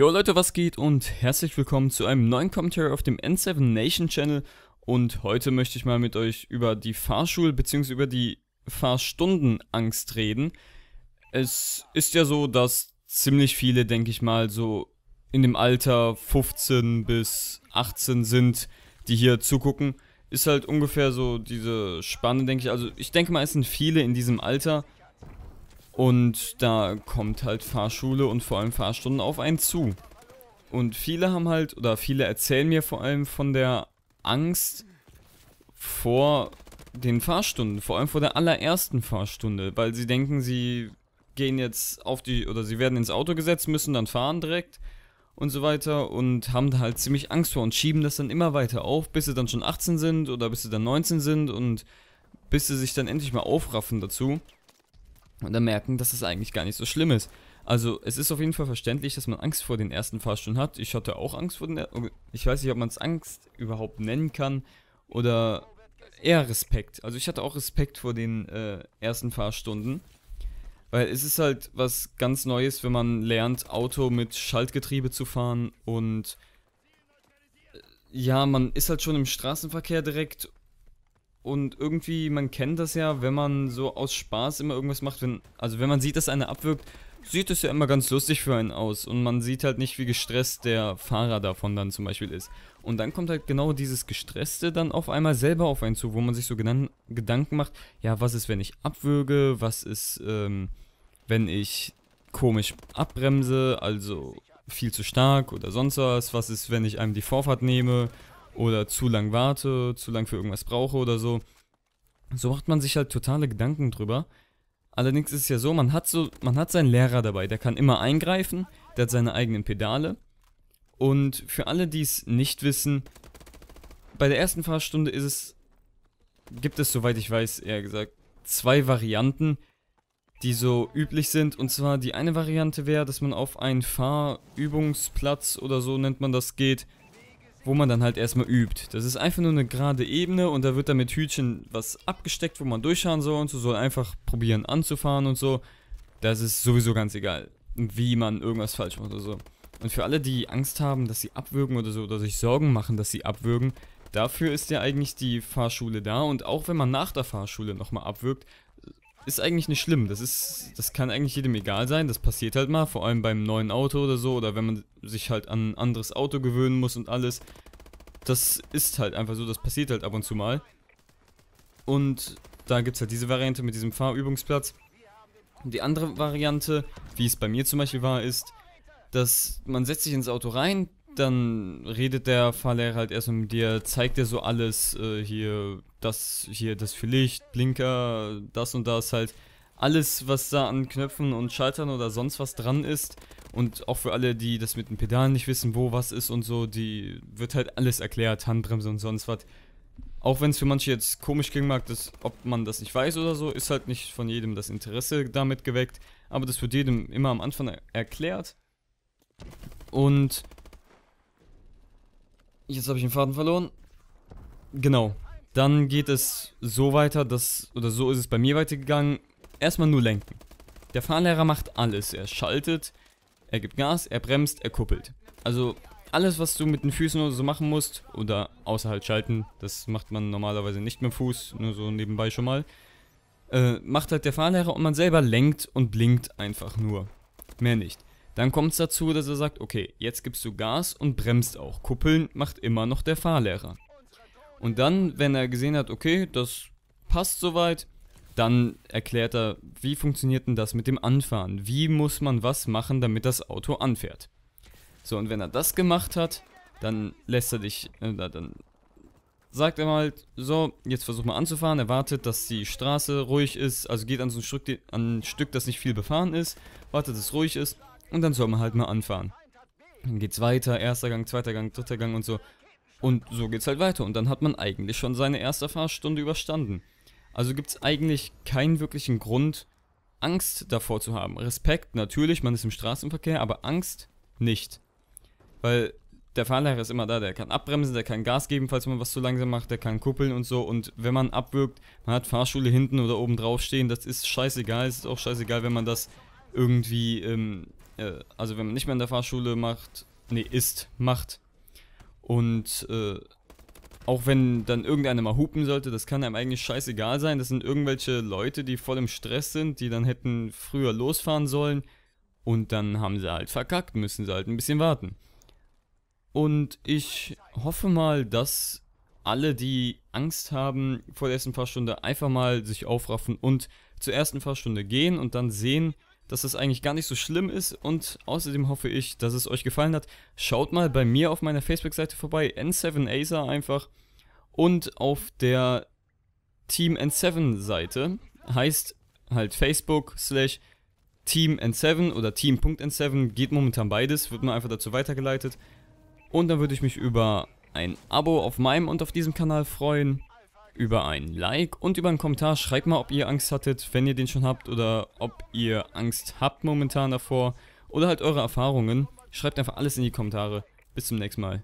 Leute, was geht und herzlich willkommen zu einem neuen Commentary auf dem N7 Nation Channel und heute möchte ich mal mit euch über die Fahrschul- bzw. über die Fahrstundenangst reden. Es ist ja so, dass ziemlich viele, denke ich mal, so in dem Alter 15 bis 18 sind, die hier zugucken. Ist halt ungefähr so diese Spanne, denke ich. Also ich denke mal, es sind viele in diesem Alter, und da kommt halt Fahrschule und vor allem Fahrstunden auf einen zu. Und viele haben halt, oder viele erzählen mir vor allem von der Angst vor den Fahrstunden, vor allem vor der allerersten Fahrstunde, weil sie denken, sie gehen jetzt auf die, oder sie werden ins Auto gesetzt, müssen dann fahren direkt und so weiter und haben da halt ziemlich Angst vor und schieben das dann immer weiter auf, bis sie dann schon 18 sind oder bis sie dann 19 sind und bis sie sich dann endlich mal aufraffen dazu und dann merken, dass es eigentlich gar nicht so schlimm ist. Also es ist auf jeden Fall verständlich, dass man Angst vor den ersten Fahrstunden hat. Ich hatte auch Angst vor den ersten. Ich weiß nicht, ob man es Angst überhaupt nennen kann oder eher Respekt. Also ich hatte auch Respekt vor den äh, ersten Fahrstunden. Weil es ist halt was ganz Neues, wenn man lernt, Auto mit Schaltgetriebe zu fahren und äh, ja, man ist halt schon im Straßenverkehr direkt und irgendwie, man kennt das ja, wenn man so aus Spaß immer irgendwas macht, wenn, also wenn man sieht, dass einer abwirkt, sieht es ja immer ganz lustig für einen aus. Und man sieht halt nicht, wie gestresst der Fahrer davon dann zum Beispiel ist. Und dann kommt halt genau dieses Gestresste dann auf einmal selber auf einen zu, wo man sich so Gedanken macht, ja, was ist, wenn ich abwürge, was ist, ähm, wenn ich komisch abbremse, also viel zu stark oder sonst was, was ist, wenn ich einem die Vorfahrt nehme oder zu lang warte, zu lang für irgendwas brauche oder so. So macht man sich halt totale Gedanken drüber. Allerdings ist es ja so, man hat so, man hat seinen Lehrer dabei, der kann immer eingreifen, der hat seine eigenen Pedale. Und für alle, die es nicht wissen, bei der ersten Fahrstunde ist es, gibt es, soweit ich weiß, eher gesagt, zwei Varianten, die so üblich sind. Und zwar die eine Variante wäre, dass man auf einen Fahrübungsplatz oder so nennt man das geht, wo man dann halt erstmal übt. Das ist einfach nur eine gerade Ebene und da wird dann mit Hütchen was abgesteckt, wo man durchschauen soll und so, soll einfach probieren anzufahren und so. Das ist sowieso ganz egal, wie man irgendwas falsch macht oder so. Und für alle, die Angst haben, dass sie abwürgen oder so, oder sich Sorgen machen, dass sie abwürgen, dafür ist ja eigentlich die Fahrschule da. Und auch wenn man nach der Fahrschule nochmal abwürgt, ist eigentlich nicht schlimm. Das ist, das kann eigentlich jedem egal sein. Das passiert halt mal, vor allem beim neuen Auto oder so, oder wenn man sich halt an ein anderes Auto gewöhnen muss und alles. Das ist halt einfach so, das passiert halt ab und zu mal. Und da gibt es halt diese Variante mit diesem Fahrübungsplatz. Die andere Variante, wie es bei mir zum Beispiel war, ist, dass man setzt sich ins Auto rein, dann redet der Fahrlehrer halt erstmal mit dir, zeigt dir so alles, äh, hier, das, hier, das für Licht, Blinker, das und das halt. Alles, was da an Knöpfen und Schaltern oder sonst was dran ist. Und auch für alle, die das mit den Pedalen nicht wissen, wo was ist und so, die wird halt alles erklärt, Handbremse und sonst was. Auch wenn es für manche jetzt komisch klingen mag, dass, ob man das nicht weiß oder so, ist halt nicht von jedem das Interesse damit geweckt. Aber das wird jedem immer am Anfang er erklärt. Und Jetzt habe ich den Faden verloren. Genau. Dann geht es so weiter, dass, oder so ist es bei mir weitergegangen. Erstmal nur lenken. Der Fahrlehrer macht alles. Er schaltet, er gibt Gas, er bremst, er kuppelt. Also alles, was du mit den Füßen oder so machen musst, oder außer halt schalten, das macht man normalerweise nicht mit dem Fuß, nur so nebenbei schon mal, äh, macht halt der Fahrlehrer und man selber lenkt und blinkt einfach nur. Mehr nicht. Dann kommt es dazu, dass er sagt, okay, jetzt gibst du Gas und bremst auch. Kuppeln macht immer noch der Fahrlehrer. Und dann, wenn er gesehen hat, okay, das passt soweit, dann erklärt er, wie funktioniert denn das mit dem Anfahren? Wie muss man was machen, damit das Auto anfährt? So, und wenn er das gemacht hat, dann lässt er dich, äh, dann sagt er mal, so, jetzt versuch mal anzufahren, er wartet, dass die Straße ruhig ist, also geht an so ein Stück, an ein Stück, das nicht viel befahren ist, wartet, dass es ruhig ist und dann soll man halt mal anfahren. Dann geht's weiter, erster Gang, zweiter Gang, dritter Gang und so. Und so geht's halt weiter. Und dann hat man eigentlich schon seine erste Fahrstunde überstanden. Also gibt's eigentlich keinen wirklichen Grund, Angst davor zu haben. Respekt, natürlich, man ist im Straßenverkehr, aber Angst nicht. Weil der Fahrlehrer ist immer da, der kann abbremsen, der kann Gas geben, falls man was zu langsam macht, der kann kuppeln und so. Und wenn man abwirkt, man hat Fahrschule hinten oder oben drauf stehen, das ist scheißegal. Es ist auch scheißegal, wenn man das irgendwie ähm, äh, also wenn man nicht mehr in der Fahrschule macht, nee, ist, macht. Und äh, auch wenn dann irgendeiner mal hupen sollte, das kann einem eigentlich scheißegal sein. Das sind irgendwelche Leute, die voll im Stress sind, die dann hätten früher losfahren sollen. Und dann haben sie halt verkackt, müssen sie halt ein bisschen warten. Und ich hoffe mal, dass alle, die Angst haben vor der ersten Fahrstunde, einfach mal sich aufraffen und zur ersten Fahrstunde gehen und dann sehen, dass es eigentlich gar nicht so schlimm ist. Und außerdem hoffe ich, dass es euch gefallen hat. Schaut mal bei mir auf meiner Facebook-Seite vorbei, N7Acer einfach. Und auf der Team N7-Seite heißt halt Facebook slash Team N7 oder Team.N7. Geht momentan beides, wird mir einfach dazu weitergeleitet. Und dann würde ich mich über ein Abo auf meinem und auf diesem Kanal freuen über ein Like und über einen Kommentar. Schreibt mal, ob ihr Angst hattet, wenn ihr den schon habt oder ob ihr Angst habt momentan davor oder halt eure Erfahrungen. Schreibt einfach alles in die Kommentare. Bis zum nächsten Mal.